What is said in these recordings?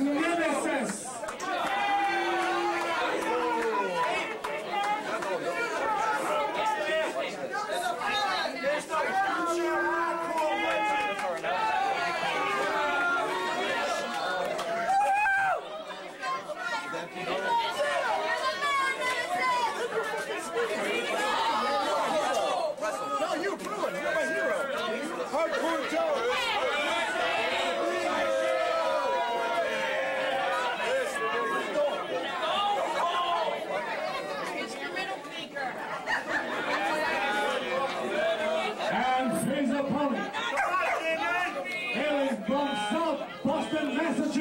Нет!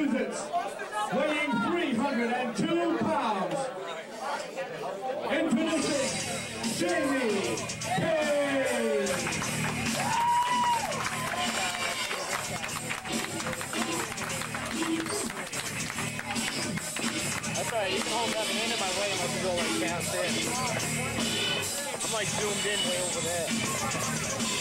Massachusetts, weighing 302 pounds, introducing Jamie Pain. That's alright, you can hold that hand in my way unless you go like downstairs. I'm like zoomed in way over there.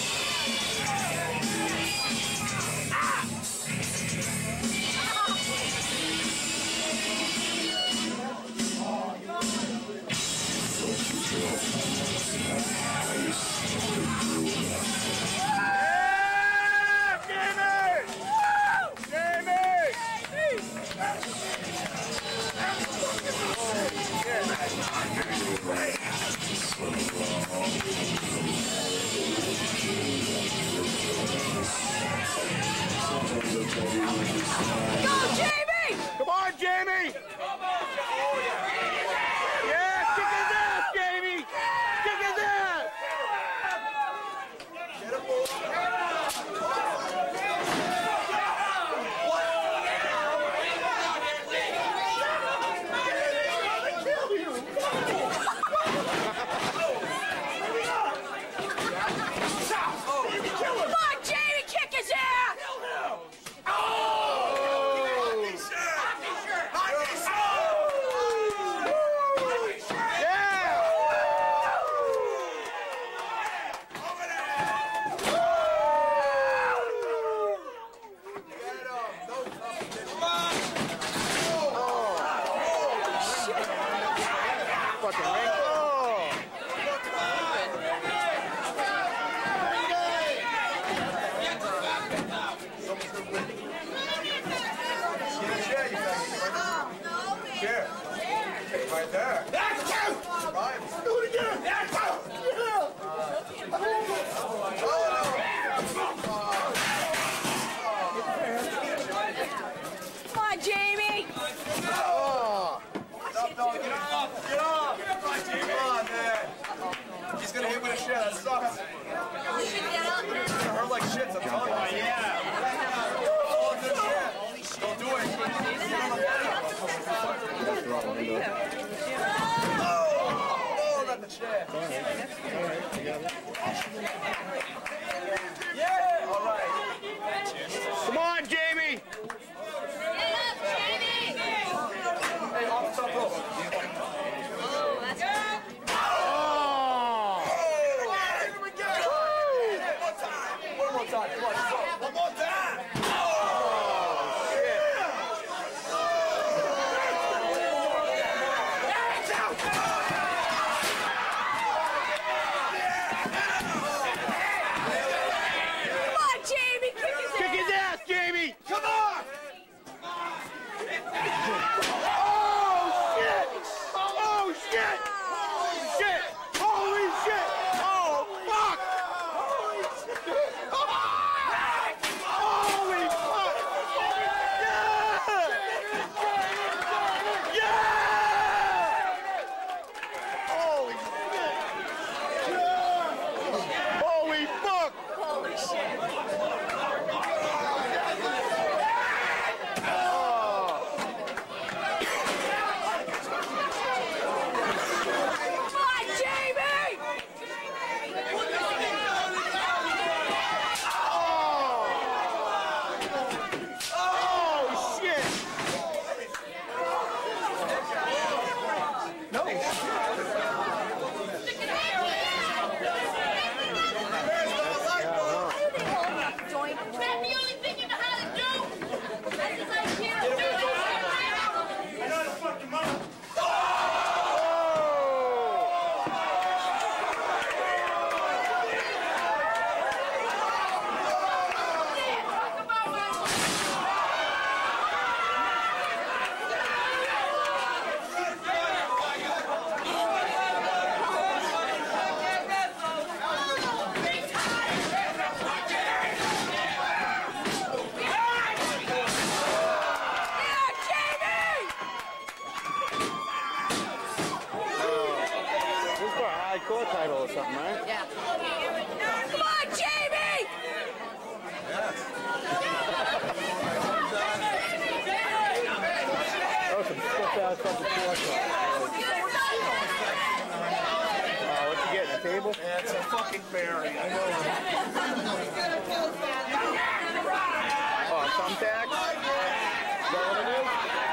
Here. Right there. That's two! Right. Do it again! That's two! Come on, Jamie! Oh! Stop, dog. Get off. Get off. Come on, man. He's gonna hit with a shit. That sucks. It's gonna hurt like shit. I'm telling you. Yeah. Oh, good shit. Don't do it. Oh, oh, not the chair. Yeah. shit. Title or something, right? Yeah. Come on, Jamie! That was some stiff ass fucking. Uh, what you getting? A table? Yeah, it's a fucking berry. I know. Oh, thumbtack? Is that what it is?